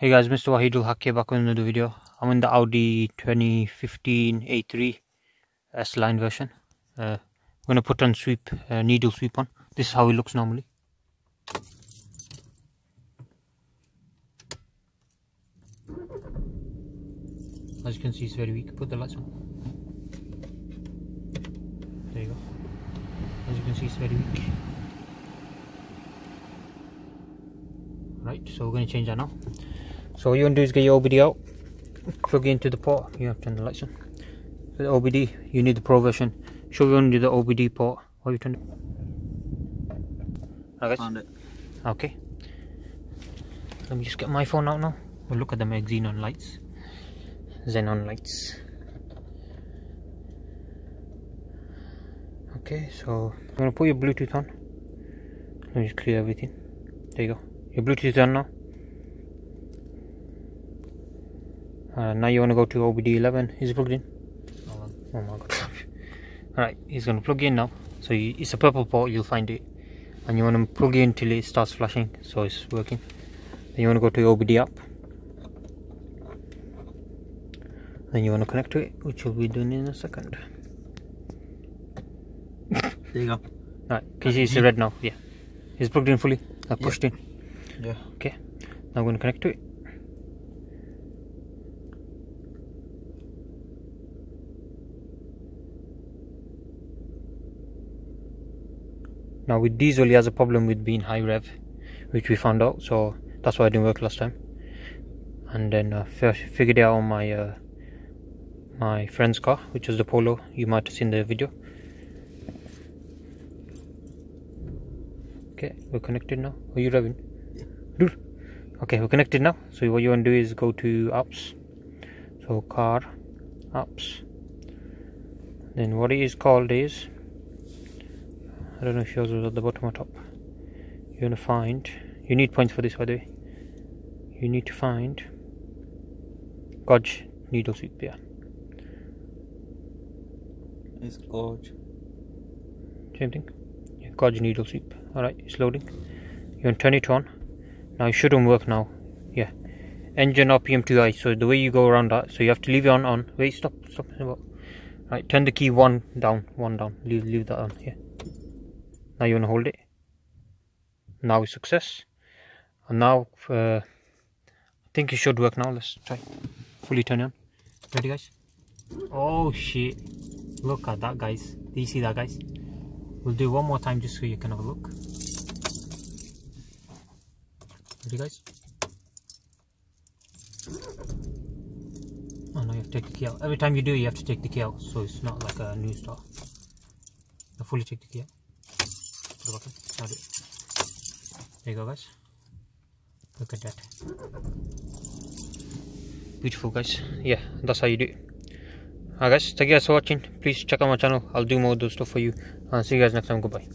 Hey guys, Mr. Waheedul Haque here back with another video. I'm in the Audi 2015 A3 S-Line version. Uh, I'm going to put on sweep, uh, needle sweep on. This is how it looks normally. As you can see, it's very weak. Put the lights on. There you go. As you can see, it's very weak. Right, so we're going to change that now. So what you want to do is get your OBD out, plug it into the port. You have to turn the lights on. For the OBD, you need the Pro version. Show you want to do the OBD port. What you turn it? Okay. Found it. Okay. Let me just get my phone out now. We'll look at the Xenon lights. Xenon lights. Okay, so I'm gonna put your Bluetooth on. Let me just clear everything. There you go. Your Bluetooth is on now. Uh, now you want to go to OBDeleven. Is it plugged in? Oh my god. Alright, he's going to plug in now. So you, it's a purple port, you'll find it. And you want to plug in till it starts flashing, so it's working. Then you want to go to OBD app. Then you want to connect to it, which we'll be doing in a second. There you go. Right, can you see it's red now? Yeah. It's plugged in fully, I pushed in. Yeah. Okay, now I'm going to connect to it. Now with diesel he has a problem with being high rev, which we found out, so that's why it didn't work last time. And then uh, figured it out on my uh, my friend's car, which was the Polo. You might have seen the video. Okay, we're connected now. Are you revving? Dude. Okay, we're connected now. So what you want to do is go to apps. So car, apps. Then what it is called is I don't know if yours was at the bottom or top. You're gonna find you need points for this by the way. You need to find Gauge needle sweep, yeah. It's gorge. Same thing. Yeah, Gauge needle sweep. Alright, it's loading. You can turn it on. Now it shouldn't work now. Yeah. Engine RPM 2i. So the way you go around that, so you have to leave it on on. Wait, stop, stop. Right, turn the key one down, one down. Leave leave that on. Yeah. Now you wanna hold it. Now it's success. And now uh, I think it should work now. Let's try. Fully turn on. Ready guys? Oh shit. Look at that guys. Do you see that guys? We'll do one more time just so you can have a look. Ready guys? Oh no, you have to take the key out. Every time you do you have to take the key out, so it's not like a new start. Fully take the key out. There you go guys. Look at that. Beautiful guys. Yeah, that's how you do it. Alright guys, thank you guys for watching. Please check out my channel. I'll do more of those stuff for you. And see you guys next time. Goodbye.